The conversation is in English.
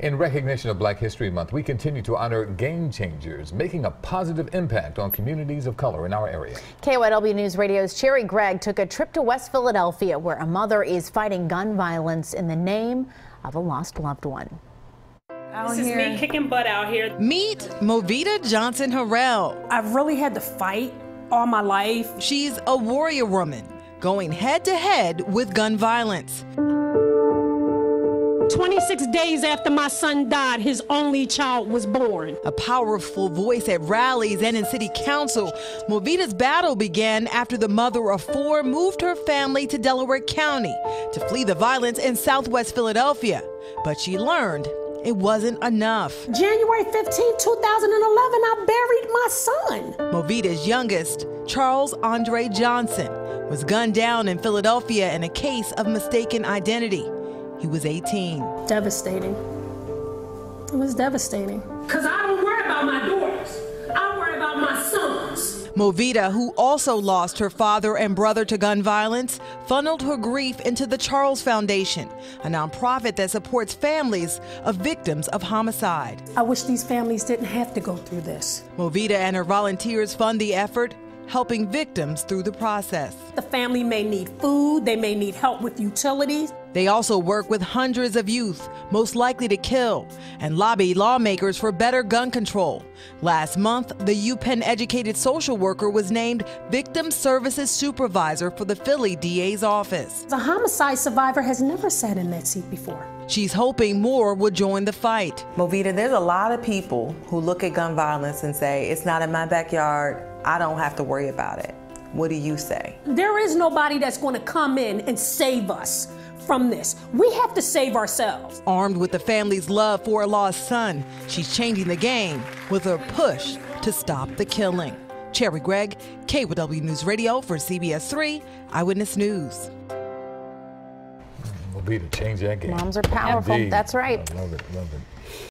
In recognition of Black History Month, we continue to honor game changers making a positive impact on communities of color in our area. KYW News Radio's Cherri Gregg took a trip to West Philadelphia where a mother is fighting gun violence in the name of a lost loved one. Out this here. is me kicking butt out here. Meet Movita Johnson Harrell. I've really had to fight all my life. She's a warrior woman going head to head with gun violence. 26 days after my son died, his only child was born. A powerful voice at rallies and in city council, Movita's battle began after the mother of four moved her family to Delaware County to flee the violence in southwest Philadelphia. But she learned it wasn't enough. January 15, 2011, I buried my son. Movita's youngest, Charles Andre Johnson, was gunned down in Philadelphia in a case of mistaken identity. He was 18. Devastating. It was devastating. Because I don't worry about my daughters. I worry about my sons. Movita, who also lost her father and brother to gun violence, funneled her grief into the Charles Foundation, a nonprofit that supports families of victims of homicide. I wish these families didn't have to go through this. Movita and her volunteers fund the effort helping victims through the process. The family may need food, they may need help with utilities. They also work with hundreds of youth most likely to kill and lobby lawmakers for better gun control. Last month, the UPenn educated social worker was named Victim Services Supervisor for the Philly DA's office. The homicide survivor has never sat in that seat before. She's hoping more will join the fight. Movita, there's a lot of people who look at gun violence and say, it's not in my backyard, I don't have to worry about it. What do you say? There is nobody that's going to come in and save us from this. We have to save ourselves. Armed with the family's love for a lost son, she's changing the game with her push to stop the killing. Cherri Gregg, KYW News Radio for CBS 3 Eyewitness News. We'll be to change that game. Moms are powerful. Indeed. That's right. I love it. Love it.